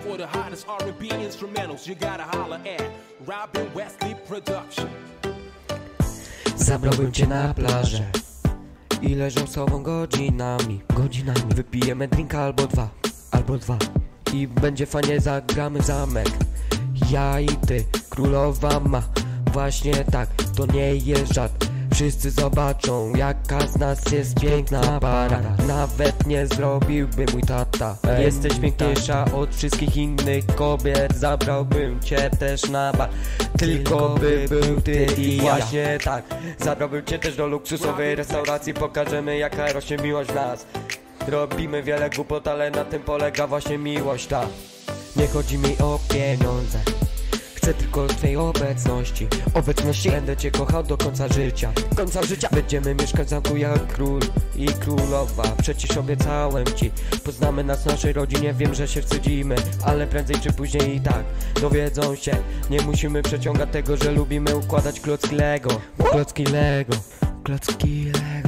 for the hottest R&B instrumentals. You gotta holler at Robin Wesley Production. Zabrałbym cię na plażę I leżą z tobą godzinami. Godzinami. Wypijemy drink albo dwa Albo dwa. I będzie fajnie zagramy w zamek. Ja i ty, królowa ma. Właśnie tak, to nie jest żart Wszyscy zobaczą jaka z nas jest piękna para. Nawet nie zrobiłby mój tata. Jesteś piękniejsza od wszystkich innych kobiet. Zabrałbym cię też na bar Tylko by był ty i właśnie tak. Zabrałbym cię też do luksusowej restauracji. Pokażemy jaka rośnie miłość w nas. Robimy wiele głupot, ale na tym polega właśnie miłość ta. Nie chodzi mi o pieniądze Chcę tylko twojej obecności. Obecności Będę cię kochał do końca życia. Końca życia. Będziemy mieszkać w zamku jak król i królowa. Przecież obiecałem ci. Poznamy nas w naszej rodzinie. Wiem, że się wstydzimy Ale prędzej czy później i tak Dowiedzą się. Nie musimy przeciągać tego, że lubimy układać klocki Lego. Klocki Lego. Klocki Lego